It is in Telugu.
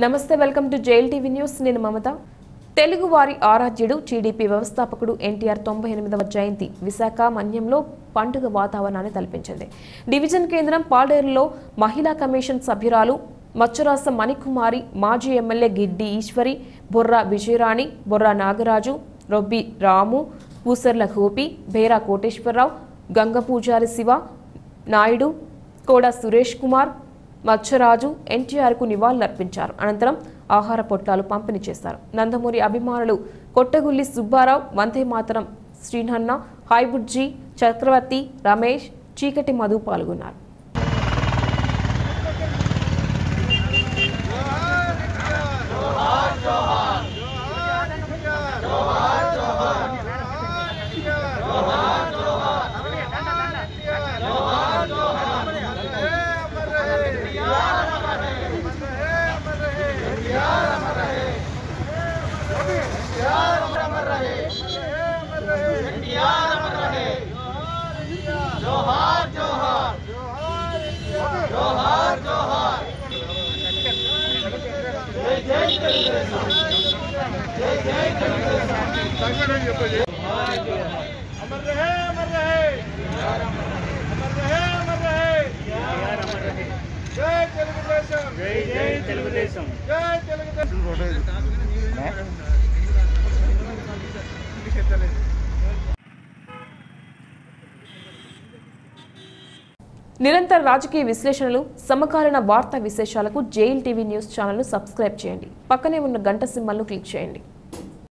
నమస్తే వెల్కమ్ టు జైల్ టీవీ న్యూస్. నేను మమత. తెలుగువారి ఆరాధ్యుడు టీడీపీ వ్యవస్థాపకుడు ఎన్టీఆర్ తొంభై ఎనిమిదవ జయంతి విశాఖ మన్యంలో పండుగ వాతావరణాన్ని తలపించింది. డివిజన్ కేంద్రం పాడేరులో మహిళా కమిషన్ సభ్యురాలు మచ్చరాస మణికుమారి మాజీ ఎమ్మెల్యే గిడ్డి ఈశ్వరి బొర్రా విజయరాణి బొర్రా నాగరాజు రొబ్బి రాము ఊసర్ల గోపి బేరా కోటేశ్వరరావు గంగపూజారి శివ నాయుడు కోడా సురేష్ కుమార్ మత్స్యరాజు ఎన్టీఆర్కు నివాళులర్పించారు. అనంతరం ఆహార పొట్లాలు పంపిణీ చేశారు. నందమూరి అభిమానులు కొట్టగుల్లి సుబ్బారావు వందే మాతరం శ్రీనన్న హైబుడ్జీ చక్రవర్తి రమేష్ చీకటి మధు పాల్గొన్నారు. अमर रहे अमर रहे अमर रहे अमर रहे जय तेलुगुदेशम जय जय तेलुगुदेशम जय तेलुगुदेशम నిరంతర రాజకీయ విశ్లేషణలు సమకాలీన వార్తా విశేషాలకు జైల్ టీవీ న్యూస్ ఛానల్ను సబ్స్క్రైబ్ చేయండి. పక్కనే ఉన్న గంట సింబల్ను క్లిక్ చేయండి.